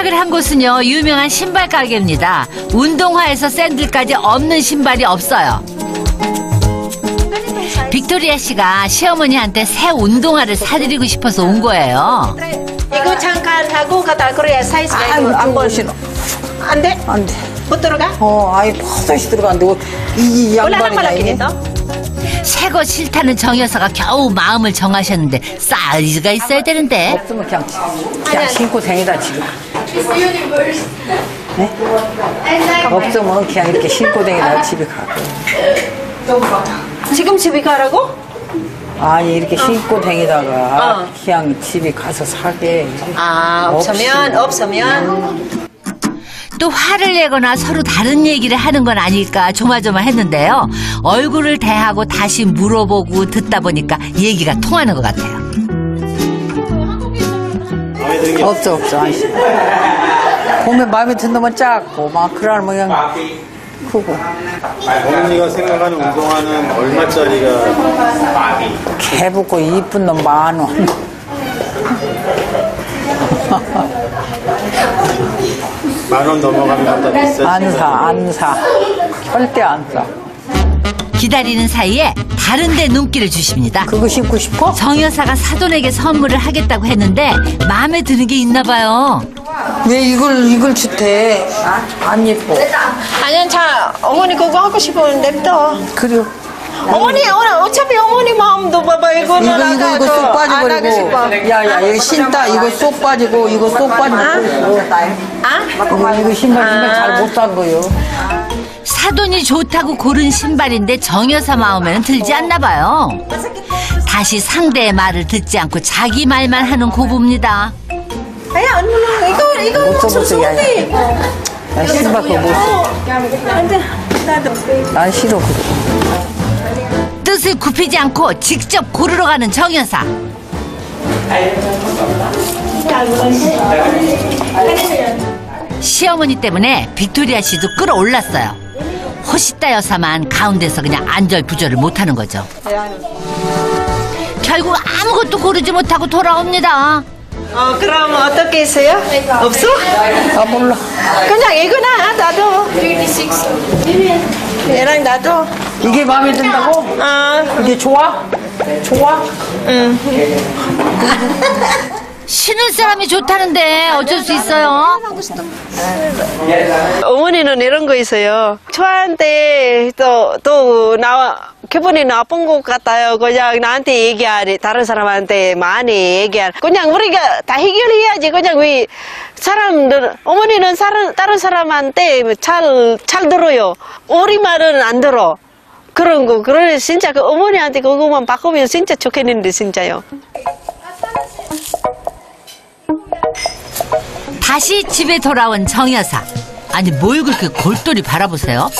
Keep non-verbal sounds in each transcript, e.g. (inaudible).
도착을 한 곳은요 유명한 신발 가게입니다. 운동화에서 샌들까지 없는 신발이 없어요. 빅토리아 씨가 시어머니한테 새 운동화를 사드리고 싶어서 온 거예요. 이거 잠깐 하고 가다 그래야 사이즈가 이거 한번 싫어. 안 돼? 안 돼. 못 들어가? 어, 아이, 버섯이 들어간다고. 이 올라가 양반이냐, 이게? 말라기니까. 새거 싫다는 정 여사가 겨우 마음을 정하셨는데 사이즈가 있어야 되는데 없으면 그냥, 그냥 신고 다니다, 지금. 네? 없으면 그냥 이렇게 신고 다니다, 집에 가고. 지금 집에 가라고? 아니, 이렇게 신고 다니다가 어. 그냥 집에 가서 사게. 아 없으면 없으면 또 화를 내거나 서로 다른 얘기를 하는 건 아닐까 조마조마했는데요. 얼굴을 대하고 다시 물어보고 듣다 보니까 얘기가 통하는 것 같아요. 없어, 없어. 아니. 보면 마음에 든 놈은 작고, 막, 그러면 그냥 크고. 어머니가 생각하는 운동화는 얼마짜리가 개붙고 이쁜 놈 만 원. 만원 넘어가면 갖다 비싸. 안 사, 안 사. 절대 안 사. 기다리는 사이에 다른 데 눈길을 주십니다. 그거 신고 싶어? 정 여사가 사돈에게 선물을 하겠다고 했는데 마음에 드는 게 있나 봐요. 왜 이걸, 이걸 주대? 안 예뻐. 아니야 자 어머니 그거 하고 싶으면 냅둬 그래요. 어머니 오늘 어차피 어머니 마음도 봐봐 이거는 이거, 이거, 이거 쏙 빠지고. 싶어 야, 야, 이거 신다. 이거 쏙 빠지고, 이거 쏙 빠지고. 아? 이거, 이거 신발, 신발 잘 못 산 거요. 사돈이 좋다고 고른 신발인데 정 여사 마음에는 들지 않나 봐요. 다시 상대의 말을 듣지 않고 자기 말만 하는 고부입니다. 아야 안 물어 이거 이거 야. 소리 야, 신발 그거 못 써. 난 싫어, 그거. 뜻을 굽히지 않고 직접 고르러 가는 정 여사. 시어머니 때문에 빅토리아 씨도 끌어올랐어요. 호시따 여사만 가운데서 그냥 안절부절을 못하는 거죠. 결국 아무것도 고르지 못하고 돌아옵니다. 어 그럼 어떻게 했어요? 없어? 아, 몰라. 그냥 이거나 나도 얘랑 나도 이게 마음에 든다고? 어 이게 좋아? 좋아? (laughs) 신은 사람이 좋다는데 어쩔 수 있어요. 어머니는 이런 거 있어요. 저한테 또, 또, 나, 기분이 나쁜 것 같아요. 그냥 나한테 얘기하리, 다른 사람한테 많이 얘기하리. 그냥 우리가 다 해결해야지. 그냥 왜, 사람들, 어머니는 사람, 다른 사람한테 잘, 잘 들어요. 우리 말은 안 들어. 그런 거. 그래, 진짜 그 어머니한테 그거만 바꾸면 진짜 좋겠는데, 진짜요. 다시 집에 돌아온 정 여사. 아니 뭘 그렇게 골똘히 바라보세요?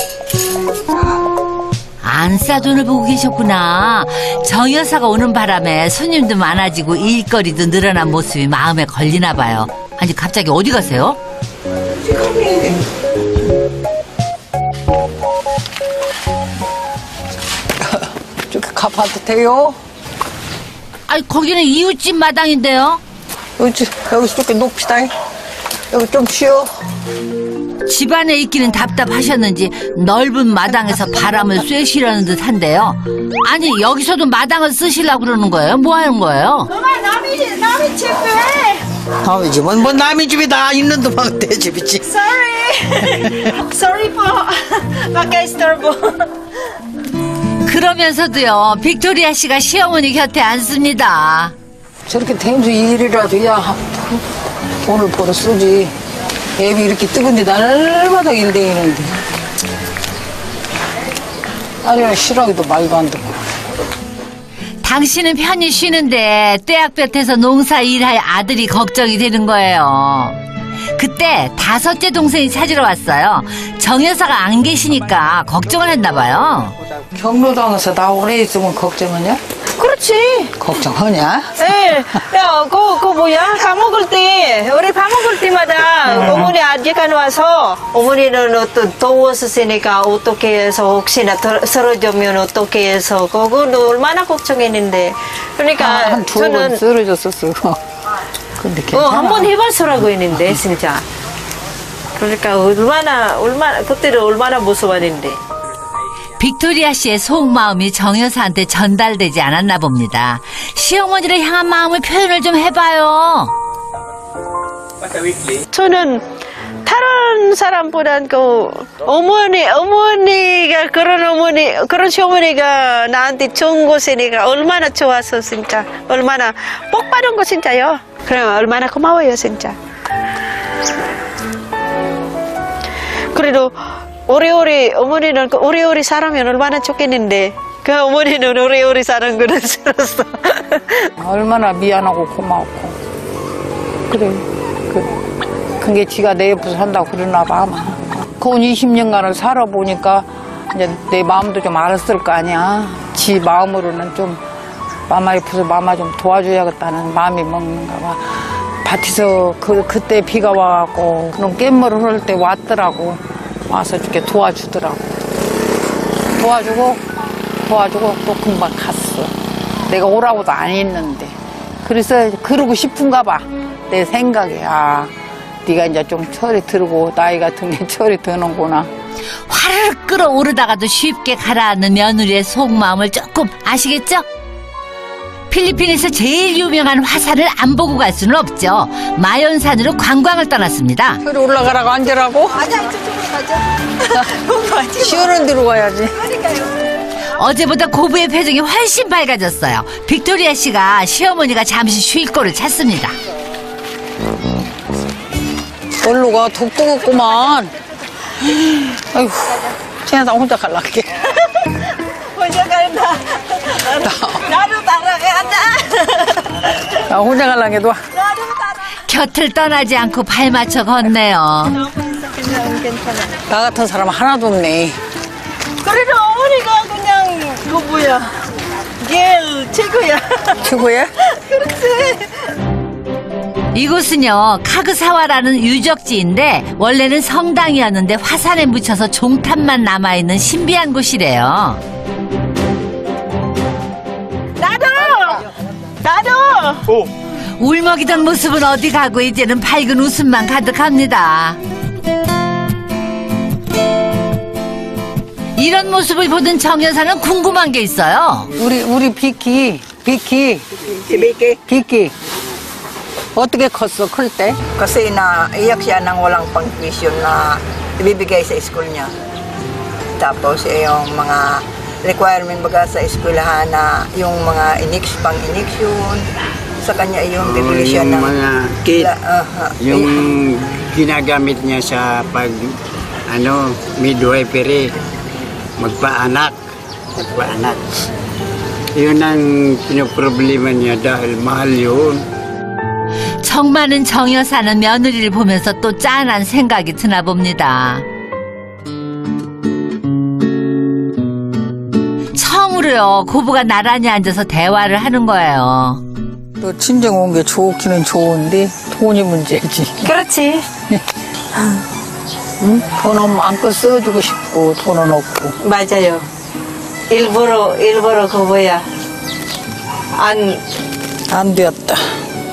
안 싸돈을 보고 계셨구나. 정 여사가 오는 바람에 손님도 많아지고 일거리도 늘어난 모습이 마음에 걸리나 봐요. 아니 갑자기 어디 가세요? 저기 가파도 돼요? 아니 거기는 이웃집 마당인데요. 여기, 저- 여기 저렇게 높이다. 여기 좀 쉬어. 집안에 있기는 답답하셨는지 넓은 마당에서 바람을 쐬시려는 듯 한데요. 아니 여기서도 마당을 쓰시려고 그러는 거예요? 뭐 하는 거예요? 엄마, 남이, 남이 집에. 남의 집은 뭐 남의 집이 다 있는 동안 내 집이지. Sorry. (laughs) Sorry po. Maka-istorbo. 그러면서도요 빅토리아 씨가 시어머니 곁에 앉습니다. 저렇게 댕주 일이라도 해야 돈을 벌어 쓰지. 애비 이렇게 뜨거운데 날마다 일대이는데. 아니야 싫어하기도 말도 안 듣고. 당신은 편히 쉬는데 떼약볕에서 농사 일할 아들이 걱정이 되는 거예요. 그때 다섯째 동생이 찾으러 왔어요. 정 여사가 안 계시니까 걱정을 했나 봐요. 경로당에서 나 오래 있으면 걱정하냐? 그렇지. 걱정하냐? 예. 야, 그, 그 뭐야? 밥 먹을 때, 우리 밥 먹을 때마다 어머니 아직간 와서 어머니는 어떤 더워서 쓰니까 어떻게 해서 혹시나 덜- 쓰러지면 어떻게 해서 그거는 얼마나 걱정했는데. 그러니까 한 두어 번 저는 쓰러졌었어. 근데 괜찮아. 어, 한 번 해봤어라고 했는데, 진짜. 그러니까 얼마나, 얼마나, 그때는 얼마나 무서웠는데. 빅토리아 씨의 속마음이 정 여사한테 전달되지 않았나 봅니다. 시어머니를 향한 마음을 표현을 좀 해봐요. 저는 다른 사람보단 그 어머니 어머니가 그런 어머니 그런 시어머니가 나한테 좋은 곳이니까 얼마나 좋아서 진짜 얼마나 복 받은 거 진짜요. 그럼 얼마나 고마워요 진짜. 그래도 오래오래 어머니는 그 오래오래 살면 얼마나 좋겠는데 그 어머니는 오래오래 사는 거는 (laughs) 싫었어. 얼마나 미안하고 고마웠고. 그래. 그, 그게 지가 내 옆에서 산다고 그러나 봐. 그온 20년간을 살아보니까 이제 내 마음도 좀 알았을 거 아니야. 지 마음으로는 좀 마마 옆에서 마마 좀 도와줘야겠다는 마음이 먹는가 봐. 밭에서 그, 그때 비가 와갖고 그런 깻물을 흐를 때 왔더라고. 와서 이렇게 도와주더라고. 도와주고 도와주고 또 금방 갔어. 내가 오라고도 안 했는데. 그래서 그러고 싶은가 봐. 내 생각에 아 네가 이제 좀 철이 들고 나이 같은 게 (laughs) 철이 드는구나. 화르르 끓어오르다가도 쉽게 가라앉는 며느리의 속마음을 조금 아시겠죠? 필리핀에서 제일 유명한 화산을 안 보고 갈 수는 없죠. 마연산으로 관광을 떠났습니다. 철이 올라가라고 앉으라고? 아니야 이쪽으로 가자. (laughs) 시원한 데로 가야지. 어제보다 고부의 표정이 훨씬 밝아졌어요. 빅토리아 씨가 시어머니가 잠시 쉴 거를 찾습니다. 얼로 가 독특했구만. 아이고 쟤네 나 혼자 갈라게. 혼자 간다. 나 도 따라가자. 나 혼자 갈라게도 와. 곁을 떠나지 않고 발 맞춰 걷네요. 나 같은 사람 하나도 없네. 그래도 어머니가 그냥 그 뭐야 길 최고야. 최고야? (laughs) 이곳은요 카그사와라는 유적지인데 원래는 성당이었는데 화산에 묻혀서 종탑만 남아있는 신비한 곳이래요. 오! 울먹이던 모습은 어디 가고 이제는 밝은 웃음만 가득합니다. 이런 모습을 보던 정 여사는 궁금한 게 있어요. 우리 우리 비키 비키 Si 비키 어떻게 컸어 클 때? Kasi siya walang pang-tuition na ibibigay sa school niya. Tapos eh, yung mga requirement baga sa eskwelahan na yung mga inix, pang-iniksyon, sa kanya yung bibili siya yung ng... mga kit, La- aha. yung ginagamit niya sa pag ano, midwifery, magpaanak, magpaanak. Yun ang pinoproblema niya dahil mahal yun. 정 많은 정 여사는 며느리를 보면서 또 짠한 생각이 드나 봅니다. 처음으로요 고부가 나란히 앉아서 대화를 하는 거예요. 너 친정 온 게 좋기는 좋은데 돈이 문제지. 그렇지. 응? 돈은 마음껏 써주고 싶고 돈은 없고. 맞아요. 일부러 일부러 그 뭐야 안 안 되었다.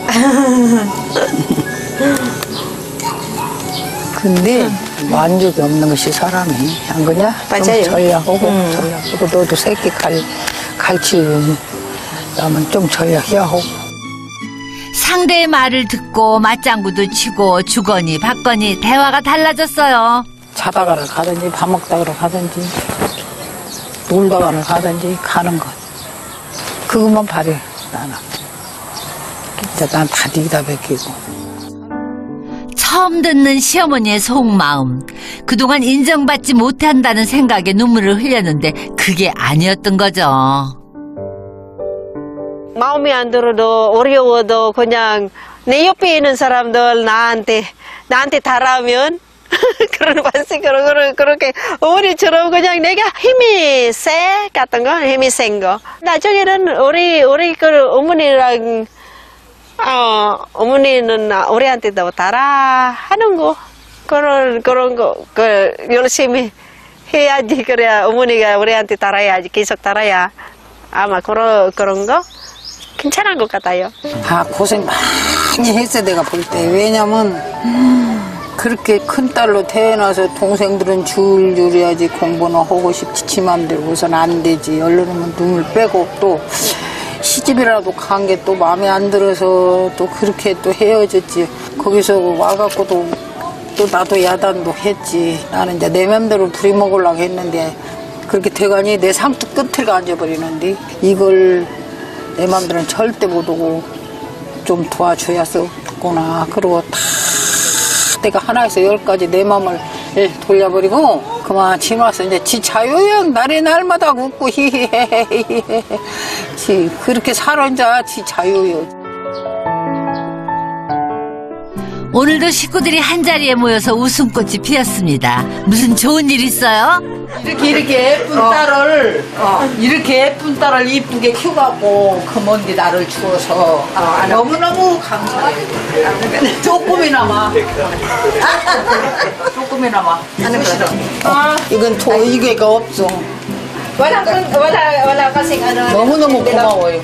(laughs) 근데 만족이 없는 것이 사람이 안 그냐? 맞아요. 좀 전략하고 음. 전략하고 너도 새끼 갈 갈치려면 좀 전략해야 하고 상대의 말을 듣고 맞장구도 치고 주거니 받거니 대화가 달라졌어요. 자다가를 가든지 밥 먹다가를 가든지 놀다가를 가든지 가는 것 그것만 바래 나는 진짜 난다 뒤다 베끼고 처음 듣는 시어머니의 속마음. 그동안 인정받지 못한다는 생각에 눈물을 흘렸는데 그게 아니었던 거죠. 마음이 안 들어도 어려워도 그냥 내 옆에 있는 사람들 나한테 나한테 달하면 (laughs) 그런 반식으로 그런 그렇게 어머니처럼 그냥 내가 힘이 세 같은 거 힘이 센 거. 나중에는 우리 우리 그 어머니랑 어 어머니는 우리한테도 달아 하는 거? 그런 그런 거그 열심히 해야지 그래야 어머니가 우리한테 달아야지 계속 달아야 아마 그런 그런 거? 괜찮은 것 같아요. 아 고생 많이 했어 내가 볼 때. 왜냐면 그렇게 큰 딸로 태어나서 동생들은 줄줄 해야지 공부는 하고 싶지 지 맘대로. 우선 안 되지. 얼른 눈을 빼고 또 시집이라도 간 게 또 마음에 안 들어서 또 그렇게 또 헤어졌지. 거기서 와갖고도 또 나도 야단도 했지. 나는 이제 내 맘대로 부리먹으려고 했는데 그렇게 대관이 내 상투 끝을 앉아버리는데 이걸 내 맘대로는 절대 못 오고 좀 도와줘야겠구나. 그러고 다 내가 하나에서 열까지 내 맘을 예, 돌려버리고 그만 지 와서 이제 지 자유형 날이 날마다 웃고 지 그렇게 살아 이제 지 자유요 오늘도 식구들이 한 자리에 모여서 웃음꽃이 피었습니다. 무슨 좋은 일 있어요? 이렇게 이렇게 예쁜 딸을 이렇게 예쁜 딸을 이쁘게 키워갖고 그 먼데 나를 주어서 너무 너무 감사해 조금이나마. (laughs) 조금이나마. 하는 거 이건 도 이게가 없어. 너무 너무 고마워요.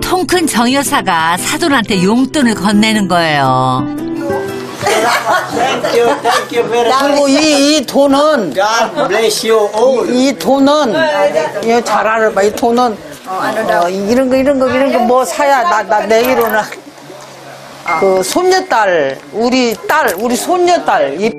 통큰 정여사가 사돈한테 용돈을 건네는 거예요. Thank you, thank you very much. 그리고 이, 이 돈은 God bless you all. 이 돈은 이거 잘 알아봐 이 돈은 어, 이런 거 이런 거 이런 거 뭐 사야 나 나 내기로는 그 손녀딸 우리 딸 우리 손녀딸 이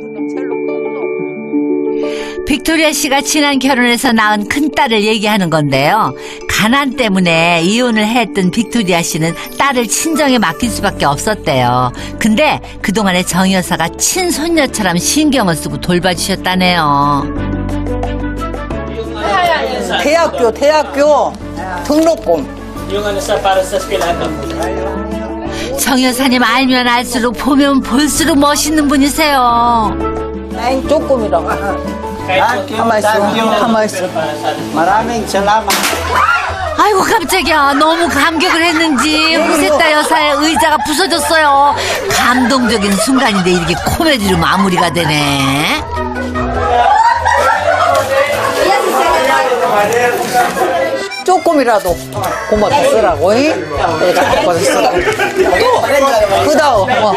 빅토리아 씨가 지난 결혼해서 낳은 큰 딸을 얘기하는 건데요. 가난 때문에 이혼을 했던 빅토리아 씨는 딸을 친정에 맡길 수밖에 없었대요. 근데 그동안에 정 여사가 친손녀처럼 신경을 쓰고 돌봐주셨다네요. 대학교 대학교 등록금. 정 여사님 알면 알수록 보면 볼수록 멋있는 분이세요. 조금이라고 Thank you, 가만 있어. Thank you. 가만 있어 Maraming salamat. 아이고 깜짝이야. 너무 감격을 했는지. 후세따 여사의 의자가 부서졌어요. 감동적인 순간인데 이렇게 코미디로 마무리가 되네 조금이라도 고맙다 쓰라고 이? 내가 고맙다 쓰라고. 또 어,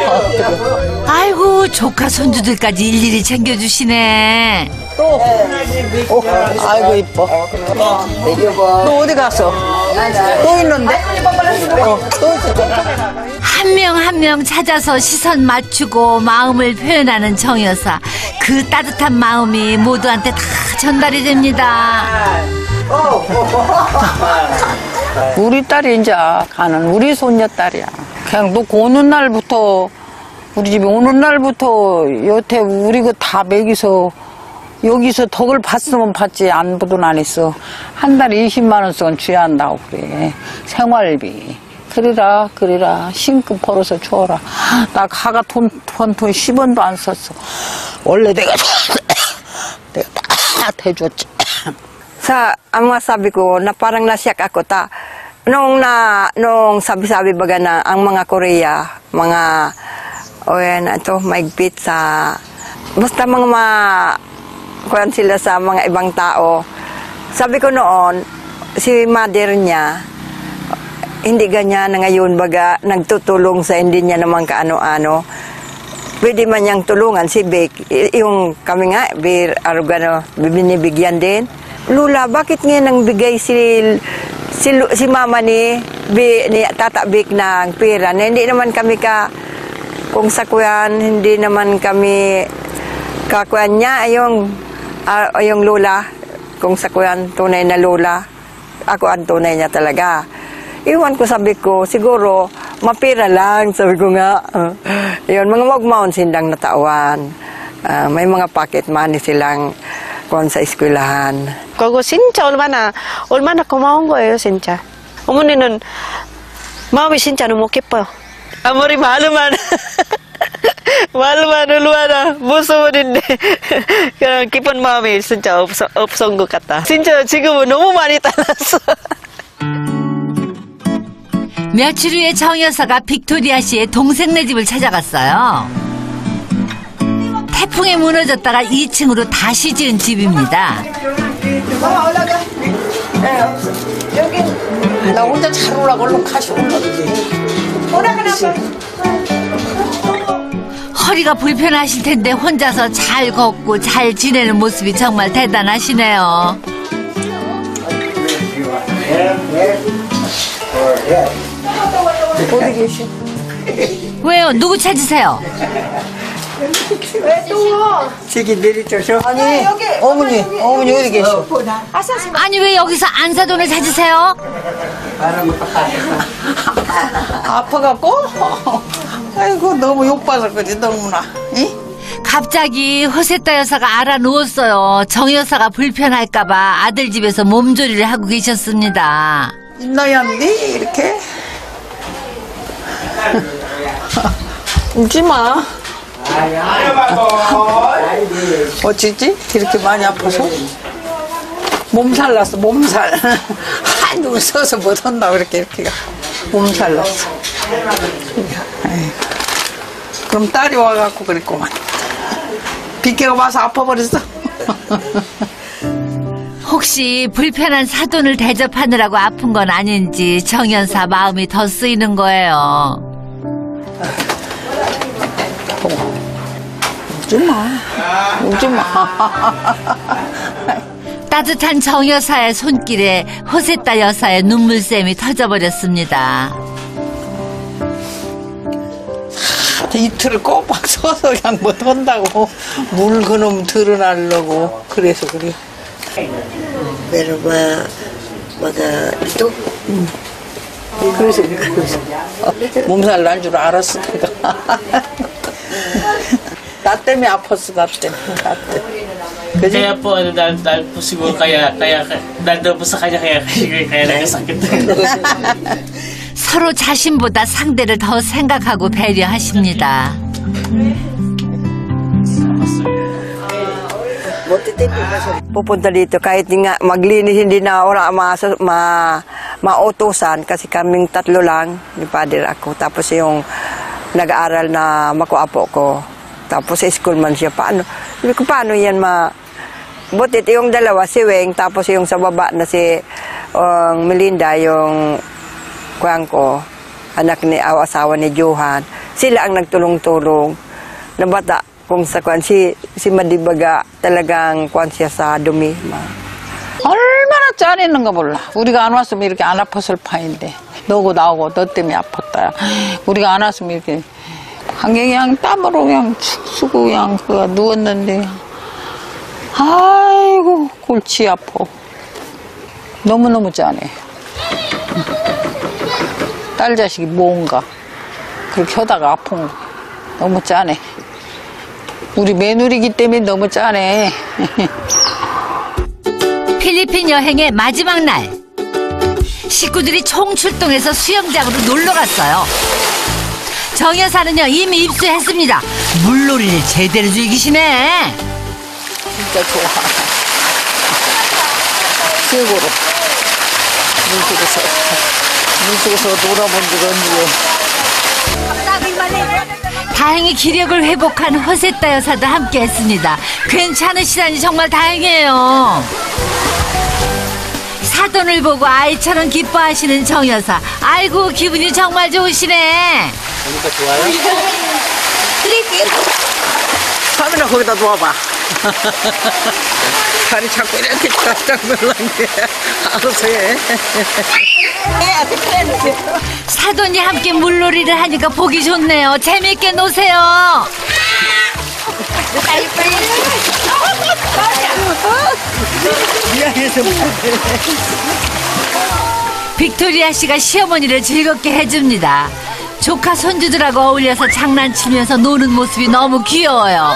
아이고 조카 손주들까지 일일이 챙겨주시네. 또? 어, 아이고 이뻐. 또 어디 갔어? 또 있는데? 어, 또 있어. 한명 한 명 찾아서 시선 맞추고 마음을 표현하는 정여사. 그 따뜻한 마음이 모두한테 다 전달이 됩니다 (laughs) 우리 딸이 이제 가는 우리 손녀딸이야. 그냥 너 오는 날부터 우리 집에 오는 날부터 여태 우리 그다 먹이서 여기서 덕을 봤으면 봤지 안 보든 안 했어. 한 달에 20만 원씩은 줘야 한다고 그래. 생활비. 그리라 그리라 신금 벌어서 줘라. 나 가가 돈, 돈, 돈 10원도 안 썼어. 원래 내가 (coughs) 내가 다 대줬지. (coughs) sa ang masabi ko na parang nasyak ako ta nung na nung sabi-sabi baga na ang mga Korea mga o yan ito maigpit sa basta mga ma kuwan sila sa mga ibang tao sabi ko noon si mother niya hindi ganyan na ngayon baga nagtutulong sa hindi niya naman kaano-ano pwede man niyang tulungan si. Y- Yung kami nga, bir, arugano, binibigyan din. Lula, bakit nga nang bigay si, si, si mama ni, bi, ni Tata Beck ng pera? Na hindi naman kami ka, kung sa kuyan, hindi naman kami kakuyan niya, yung, ah, yung lula, kung sa kuyan, tunay na lula. Ako ang tunay niya talaga. Iwan ko sabi ko, siguro, mapira lang, sabi ko nga. (laughs) Uh, yun, mga magmaon sindang natawan. Ah, may mga pocket money silang kuwan sa eskwelahan. 그거 진짜 얼마나 얼마나 고마운 거예요 진짜 어머니는 마음이 진짜 너무 기뻐요 아무리 말로만 말로만 얼마나 무서운데 그런 기쁜 마음이 진짜 없어, 없은 것 같다 진짜 지금은 너무 많이 달랐어 (laughs) 며칠 후에 정 여사가 빅토리아 씨의 동생네 집을 찾아갔어요. 태풍에 무너졌다가 2층으로 다시 지은 집입니다. 나 혼자 잘 올라가 얼른 가시 올라. 허리가 불편하실 텐데 혼자서 잘 걷고 잘 지내는 모습이 정말 대단하시네요. 어디 계시? 왜요? 누구 찾으세요? (laughs) 저기 내리쳐서. 아니 어머니 어머니 어디 계셔? 아니 왜 여기서 안사돈을 찾으세요? (laughs) 아파갖고? 아이고 너무 욕받을 거지 너무나. 이? 갑자기 호세따 여사가 알아 누웠어요. 정 여사가 불편할까봐 아들 집에서 몸조리를 하고 계셨습니다. 있나야인데 이렇게 (laughs) 웃지 마. 어찌지? 이렇게 많이 아파서? 몸살 났어, 몸살. 아, 누구 서서 못 한다, 그렇게, 이렇게. 몸살 났어. 그럼 딸이 와갖고 그랬구만. 빗개가 와서 아파버렸어. (laughs) 혹시 불편한 사돈을 대접하느라고 아픈 건 아닌지 정연사 마음이 더 쓰이는 거예요. 웃지 마. 웃지 마. 따뜻한 정 여사의 손길에 호세따 여사의 눈물샘이 터져버렸습니다. 이틀을 꼬박 서서 그냥 못 한다고 물 그놈 드러나려고 그래서 그래 Pero ma, mga ito, 그래서 그래서 몸살 난 줄 알았어 내가 (laughs) 나 때문에 아팠어 나 때문에 나 때문에 그지? Kaya po, ano, dahil, dahil po siguro kaya, kaya, dahil daw po sa kanya, kaya, kaya, kaya nagkasakit. (laughs) 서로 자신보다 상대를 더 생각하고 배려하십니다. pupunta dito kahit nga maglinis hindi na wala ma, ma, mautusan kasi kaming tatlo lang ni Father ako tapos yung nag-aaral na makuapo ko tapos sa school man siya paano sabi ko paano yan ma butit yung dalawa si Weng tapos yung sa baba na si um, Melinda yung kuwang ko anak ni aw asawa ni Johan sila ang nagtulong-tulong na bata kung sa kwan si si Madibaga talagang kwan siya sa dumi 얼마나 짠했는가 몰라 우리가 안 왔으면 이렇게 안 아팠을 판인데 너고 나오고 너 때문에 아팠다 우리가 안 왔으면 이렇게 한개 그냥 땀으로 그냥 축 쓰고 그냥 그가 누웠는데. 아이고 골치 아파. 너무너무 짠해. 딸 자식이 뭔가. 그렇게 하다가 아픈 거. 너무 짠해. 우리 며느리기 때문에 너무 짠해. (laughs) 필리핀 여행의 마지막 날. 식구들이 총출동해서 수영장으로 놀러 갔어요. 정 여사는요, 이미 입수했습니다. 물놀이를 제대로 즐기시네. 진짜 좋아. 최고로. 물속에서, 물속에서 놀아본 적은 언제. 다행히 기력을 회복한 허세따 여사도 함께 했습니다. 괜찮으시다니 정말 다행이에요. 사돈을 보고 아이처럼 기뻐하시는 정 여사. 아이고, 기분이 정말 좋으시네. 카메라 거기다 놓아봐. (laughs) 다리 자꾸 이렇게 짝짝 놀란게. 알아서 해. 사돈이 함께 물놀이를 하니까 보기 좋네요. 재밌게 노세요. 미안해서 빅토리아 씨가 시어머니를 즐겁게 해줍니다. 조카 손주들하고 어울려서 장난치면서 노는 모습이 너무 귀여워요.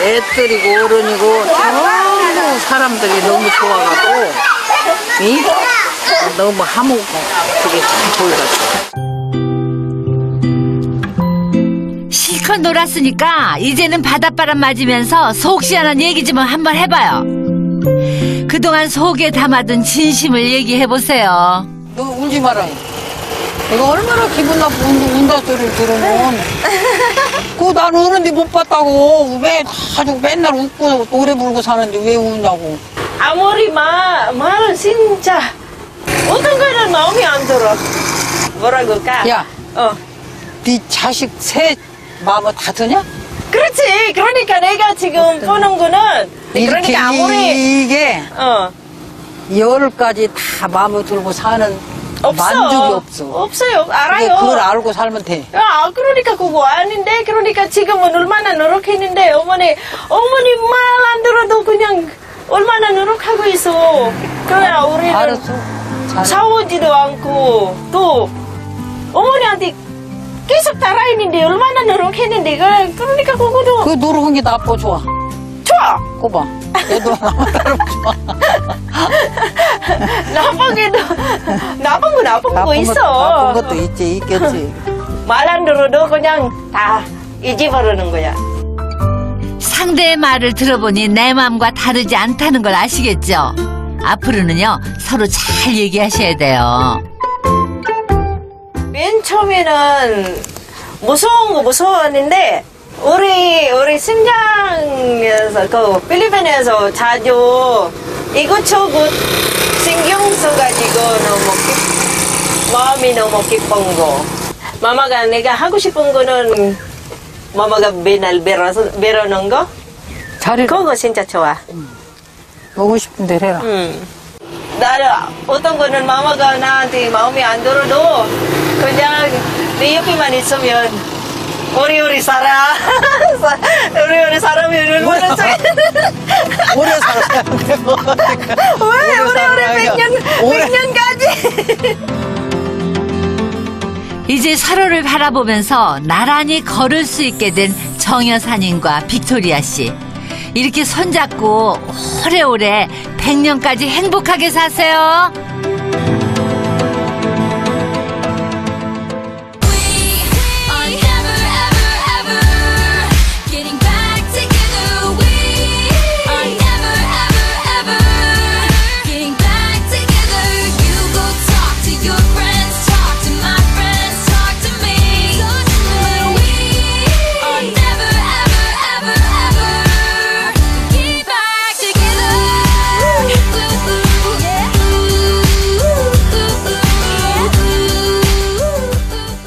애들이고 어른이고 너무 사람들이 너무 좋아가지고 이? 너무 하모고 잘 보여갔어. 실컷 놀았으니까 이제는 바닷바람 맞으면서 속 시원한 얘기 좀 한번 해봐요. 그동안 속에 담아둔 진심을 얘기해보세요. 너 울지 마라. 내가 얼마나 기분 나쁜 운다 소리를 들으면. 그거 난 우는데 못 봤다고. 왜 아주 맨날 웃고 노래 부르고 사는데 왜 우냐고. 아무리 마, 말은 진짜 어떤 거는 마음에 안 들어. 뭐라고 할까? 야. 어. 네 자식 셋 마음을 다 드냐? 그렇지. 그러니까 내가 지금 보는 거는 이렇게 그러니까 아무리 이게 어 열까지 다 마음을 들고 사는 없어. 만족이 없어. 없어요. 알아요. 그걸 알고 살면 돼. 아, 그러니까 그거 아닌데, 그러니까 지금은 얼마나 노력했는데, 어머니, 어머니 말 안 들어도 그냥 얼마나 노력하고 있어. 그래, 우리는 알았어. 잘. 싸우지도 않고, 또, 어머니한테 계속 달아있는데, 얼마나 노력했는데, 그러니까 그거도 그 노력한 게 나빠 좋아. 꼬봐. 얘도 나만 좋아. 나쁜 게도, 나쁜 거 나쁜 거 나쁜 있어. 나쁜 것도 있지 있겠지. 말 안 들어도 그냥 다 잊어버리는 거야. 상대의 말을 들어보니 내 마음과 다르지 않다는 걸 아시겠죠? 앞으로는요, 서로 잘 얘기하셔야 돼요. 맨 처음에는 무서운 거 무서웠는데 우리 우리 심장에서 그 필리핀에서 자주 이것저것 신경 써가지고 너무 기, 마음이 너무 기쁜 거. 마마가 내가 하고 싶은 거는 마마가 맨날 베러서 베러는 거 잘해. 그거 진짜 좋아. 먹고 싶은 대로 해라. 음. 나를 어떤 거는 마마가 나한테 마음에 안 들어도 그냥 내 옆에만 있으면 오래오래 살아. 오래오래 살아면 얼마나 좋아. 오래 살아야 돼. 뭐. 왜 오래오래 살아야 100년, 오래. 100년까지. (laughs) 이제 서로를 바라보면서 나란히 걸을 수 있게 된 정여사님과 빅토리아 씨. 이렇게 손잡고 오래오래 100년까지 행복하게 사세요.